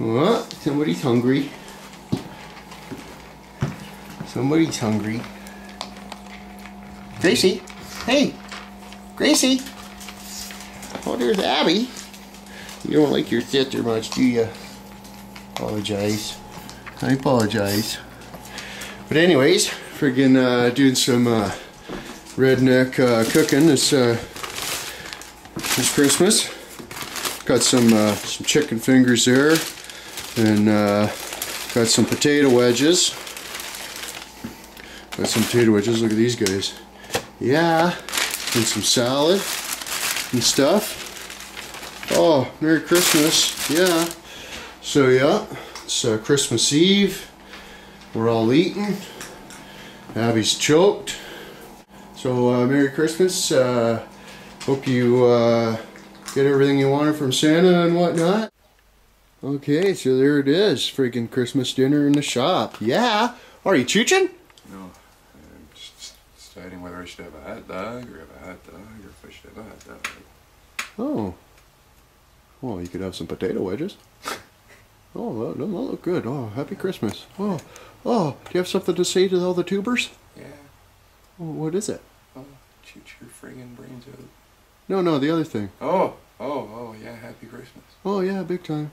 What? Somebody's hungry. Somebody's hungry. Gracie! Hey! Gracie! Oh, there's Abby. You don't like your sister much, do you? Apologize. I apologize. But anyways, friggin' uh, doing some uh, redneck uh, cooking this uh, this Christmas. Got some uh, some chicken fingers there, and uh, got some potato wedges. Got some potato wedges. Look at these guys. Yeah, and some salad and stuff. Oh, Merry Christmas! Yeah. So yeah, it's uh, Christmas Eve. We're all eating. Abby's choked. So uh, Merry Christmas. Uh, hope you uh, get everything you wanted from Santa and whatnot. Okay, so there it is. Freaking Christmas dinner in the shop. Yeah. Are you chooching? No, I'm just deciding whether I should have a hot dog or have a hot dog or if I should have a hot dog. Oh. Well, you could have some potato wedges. Oh, that, that look good. Oh, happy Christmas. Oh, oh, do you have something to say to all the tubers? Yeah, Oh, what is it? oh, shoot your friggin' brains out. No, no, the other thing. Oh, oh, oh, yeah, happy Christmas. Oh, yeah, big time.